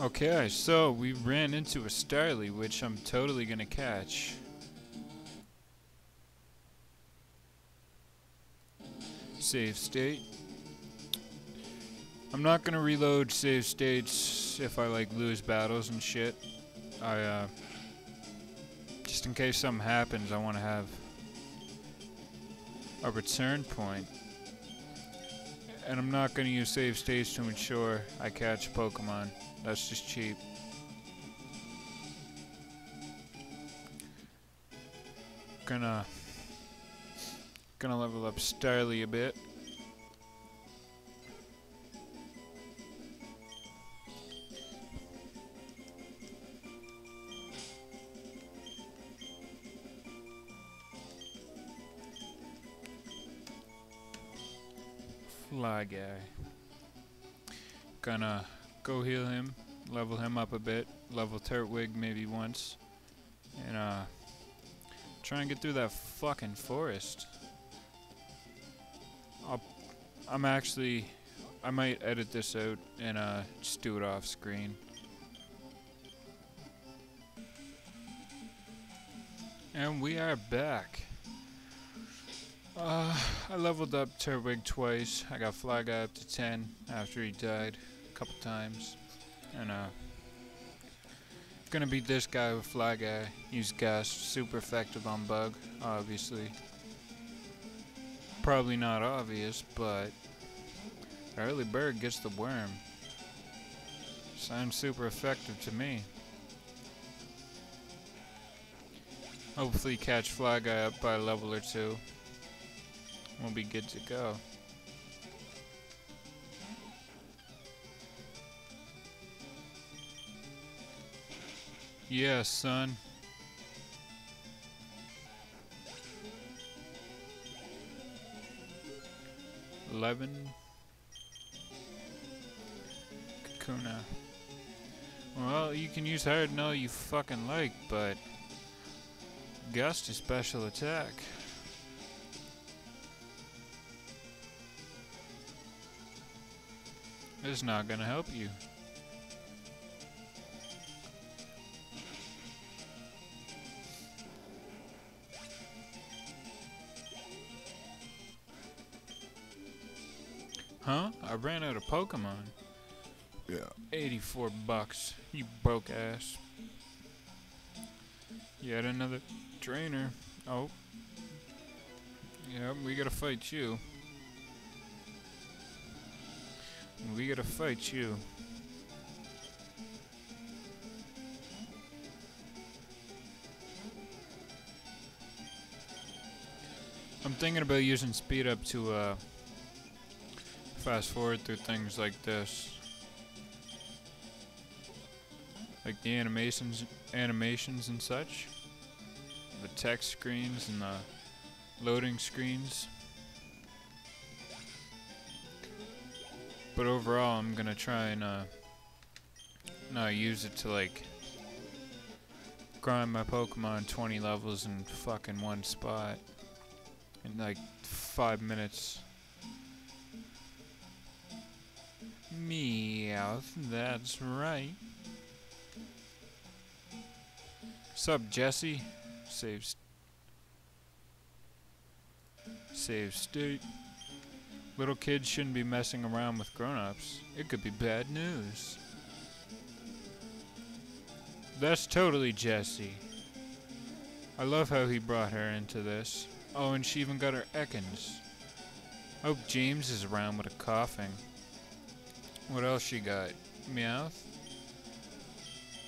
Okay, so we ran into a Starly, which I'm totally gonna catch. Save state. I'm not gonna reload save states if I like lose battles and shit. I uh just in case something happens, I want to have a return point. And I'm not going to use save states to ensure I catch Pokemon. That's just cheap. Gonna gonna level up Starly a bit. Fly guy. Gonna go heal him, level him up a bit, level Turtwig maybe once, and uh, try and get through that fucking forest. I'll, I'm actually, I might edit this out and uh, just do it off screen. And we are back. Uh, I leveled up Turtwig twice. I got Fly Guy up to 10 after he died a couple times. And, uh, gonna beat this guy with Fly Guy. Use Gust. Super effective on Bug, obviously. Probably not obvious, but early bird gets the worm. Sounds super effective to me. Hopefully catch Fly Guy up by a level or two. We'll be good to go. Yeah, son. Eleven. Kakuna. Well, you can use hard no you fucking like, but Gust is special attack. It's not gonna help you. Huh? I ran out of Pokemon. Yeah. 84 bucks. You broke ass. Yet another trainer. Oh. Yeah, we gotta fight you. We gotta fight you. I'm thinking about using speed up to uh, fast forward through things like this. Like the animations animations and such. The text screens and the loading screens. But overall, I'm gonna try and uh, not use it to like grind my Pokemon 20 levels in fucking one spot in like five minutes. Meowth, that's right. Sup, Jessie? Save. St Save state. Little kids shouldn't be messing around with grown-ups. It could be bad news. That's totally Jessie. I love how he brought her into this. Oh, and she even got her Ekans. Hope James is around with a Koffing. What else she got? Meowth?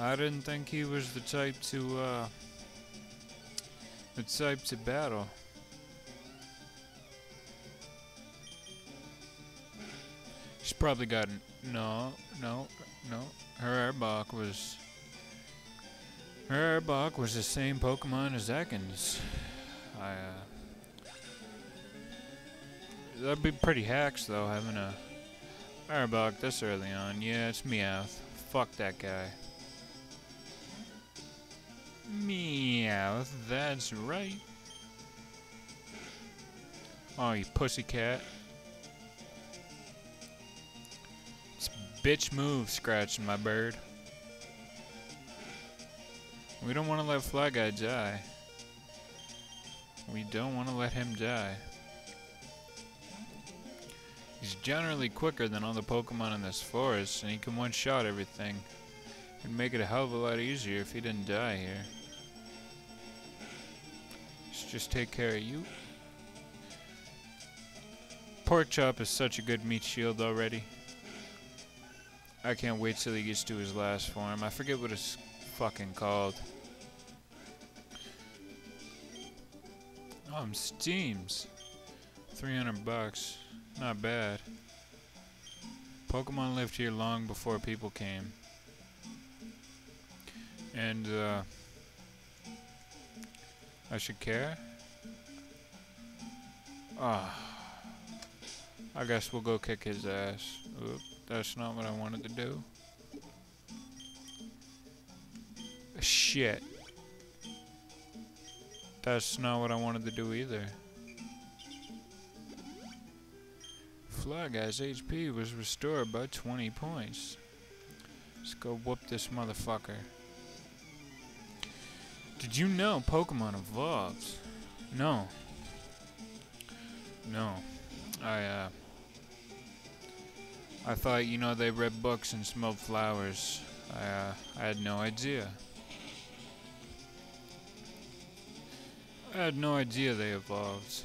I didn't think he was the type to, uh... The type to battle. Probably got no, no, no. Her Arbok was her Arbok was the same Pokemon as Ekans. I uh, that'd be pretty hacks though having a Arbok this early on. Yeah, it's Meowth. Fuck that guy. Meowth, that's right. Oh, you pussycat. Bitch move scratching my bird. We don't want to let Fly Guy die. We don't want to let him die. He's generally quicker than all the Pokemon in this forest, and he can one-shot everything. It'd make it a hell of a lot easier if he didn't die here. Let's just take care of you. Pork Chop is such a good meat shield already. I can't wait till he gets to his last form. I forget what it's fucking called. Um, Steams. 300 bucks. Not bad. Pokemon lived here long before people came. And, uh, I should care? Ah. I guess we'll go kick his ass. Oop, that's not what I wanted to do. Shit. That's not what I wanted to do either. Fly Guy's HP was restored by 20 points. Let's go whoop this motherfucker. Did you know Pokemon evolves? No. No. I, uh... I thought, you know, they read books and smelled flowers. I, uh, I had no idea. I had no idea they evolved.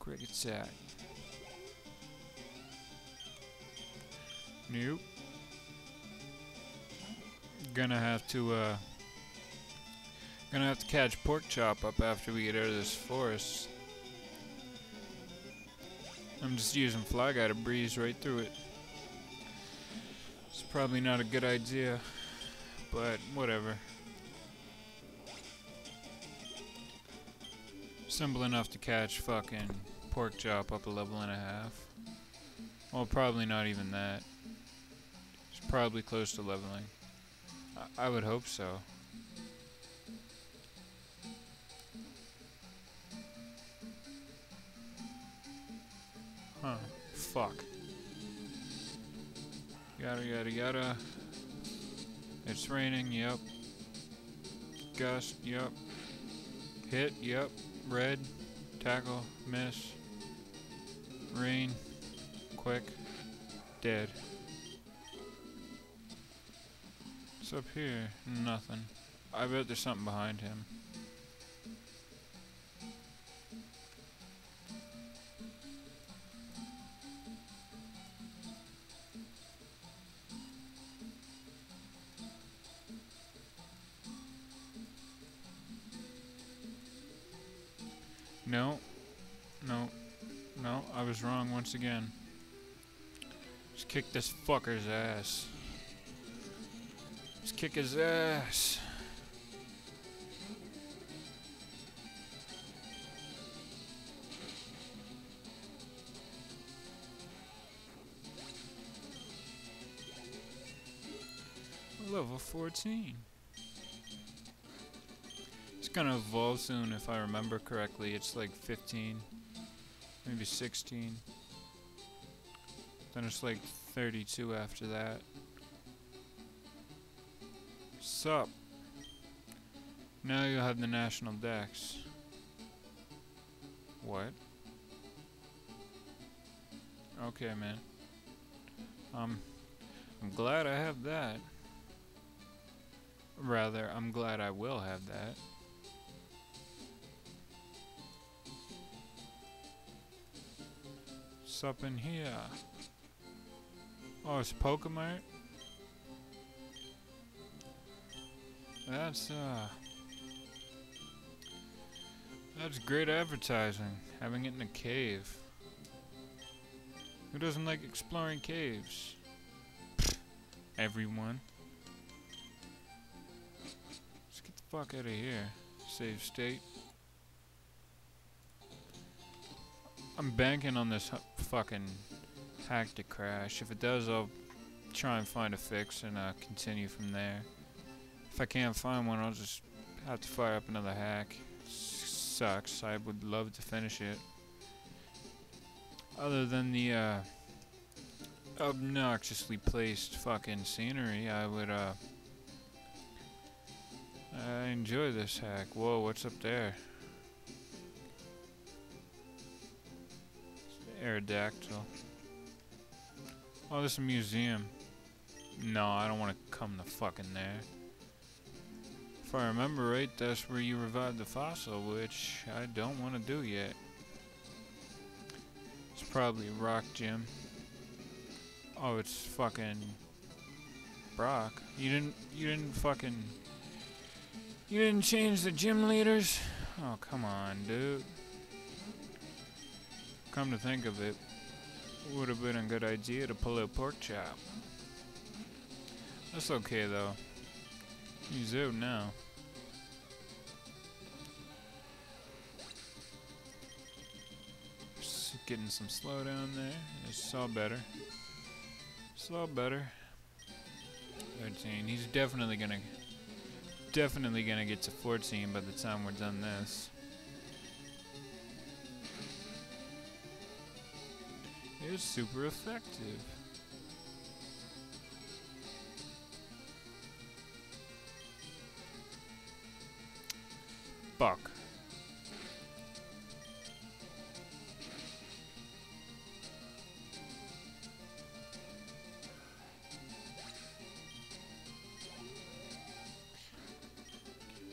Cricket sack. Nope. Gonna have to, uh... Gonna have to catch Pork Chop up after we get out of this forest. I'm just using Fly Guy to breeze right through it. It's probably not a good idea, but whatever. Simple enough to catch fucking Pork Chop up a level and a half. Well, probably not even that. It's probably close to leveling. I, I would hope so. Huh. Fuck. Yada yada yada. It's raining, yep. Gust, yep. Hit, yep. Red. Tackle, miss. Rain. Quick. Dead. What's up here? Nothing. I bet there's something behind him. No. No. No, I was wrong once again. Just kick this fucker's ass. Just kick his ass. Level 14. It's gonna evolve soon if I remember correctly. It's like 15, maybe 16. Then it's like 32 after that. Sup? Now you have the national dex. What? Okay, man. Um, I'm glad I have that. Rather, I'm glad I will have that. What's up in here? Oh, it's Pokemon. That's, uh... That's great advertising, having it in a cave. Who doesn't like exploring caves? Everyone. Let's get the fuck out of here. Save state. I'm banking on this fucking hack to crash. If it does, I'll try and find a fix and uh, continue from there. If I can't find one, I'll just have to fire up another hack. S sucks. I would love to finish it. Other than the uh, obnoxiously placed fucking scenery, I would, uh, I enjoy this hack. Whoa, what's up there? Aerodactyl. Oh, this is a museum. No, I don't want to come the fucking there. If I remember right, that's where you revived the fossil, which I don't want to do yet. It's probably rock gym. Oh, it's fucking Brock. You didn't you didn't fucking You didn't change the gym leaders? Oh, come on, dude. Come to think of it, would have been a good idea to pull a pork chop. That's okay though. He's out now. Just getting some slowdown there. It's all better. It's all better. 13. He's definitely gonna definitely gonna get to 14 by the time we're done this. It's super effective. Fuck.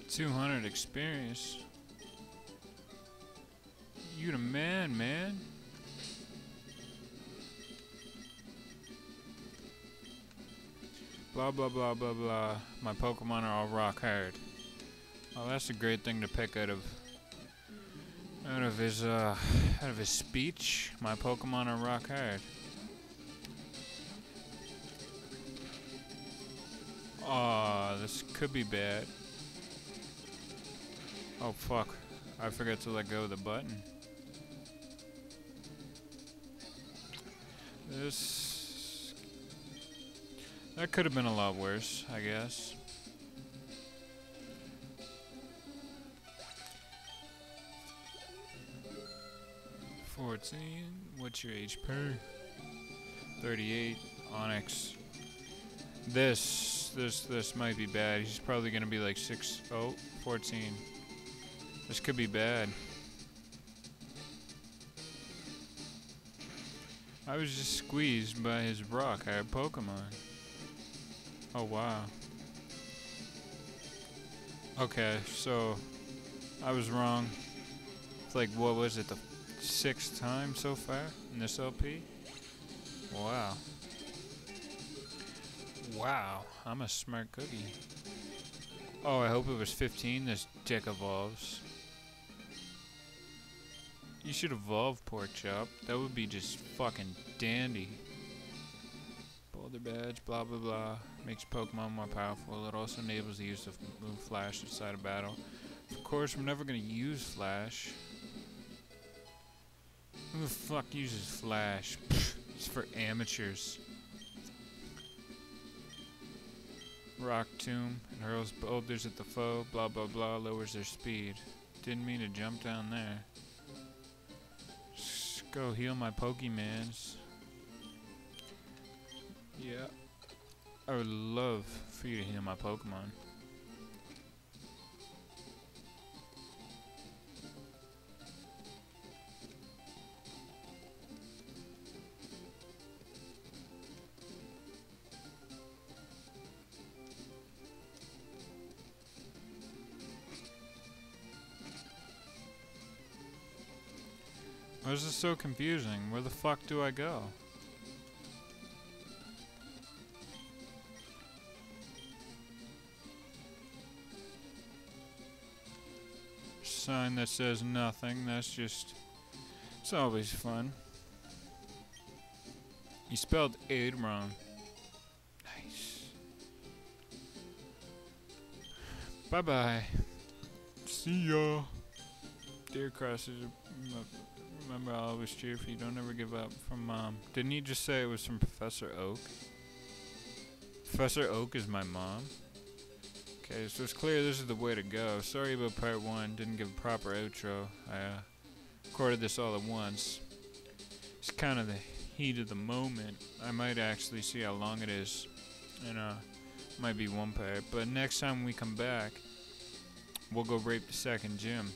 Two hundred experience. You the man, man. Blah blah blah blah blah. My Pokemon are all rock hard. Oh, that's a great thing to pick out of out of his uh out of his speech. My Pokemon are rock hard. Oh, this could be bad. Oh fuck. I forgot to let go of the button. This that could have been a lot worse, I guess. Fourteen. What's your HP? Thirty-eight. Onix. This, this, this might be bad. He's probably gonna be like six. Oh, 14. This could be bad. I was just squeezed by his rock. I had Pokemon. Oh, wow. Okay, so I was wrong. It's like, what was it, the sixth time so far in this LP? Wow. Wow, I'm a smart cookie. Oh, I hope it was 15. This dick evolves. You should evolve Pork Chop. That would be just fucking dandy. Boulder badge, blah blah blah. Makes Pokemon more powerful. It also enables the use of move Flash inside a battle. Of course, I'm never gonna use Flash. Who the fuck uses Flash? it's for amateurs. Rock Tomb and hurls boulders at the foe. Blah blah blah. Lowers their speed. Didn't mean to jump down there go heal my Pokemans. I would love for you to heal my Pokemon. Why is this so confusing? Where the fuck do I go? Sign that says nothing. That's just... It's always fun. You spelled aid wrong. Nice. Bye-bye. See ya. Dear crosses remember I'll always cheer for you. Don't ever give up. From mom. Didn't he just say it was from Professor Oak? Professor Oak is my mom. Okay, so it's clear this is the way to go. Sorry about part one. Didn't give a proper outro. I uh, recorded this all at once. It's kind of the heat of the moment. I might actually see how long it is. And, uh, might be one part. But next time we come back, we'll go rape the second gym.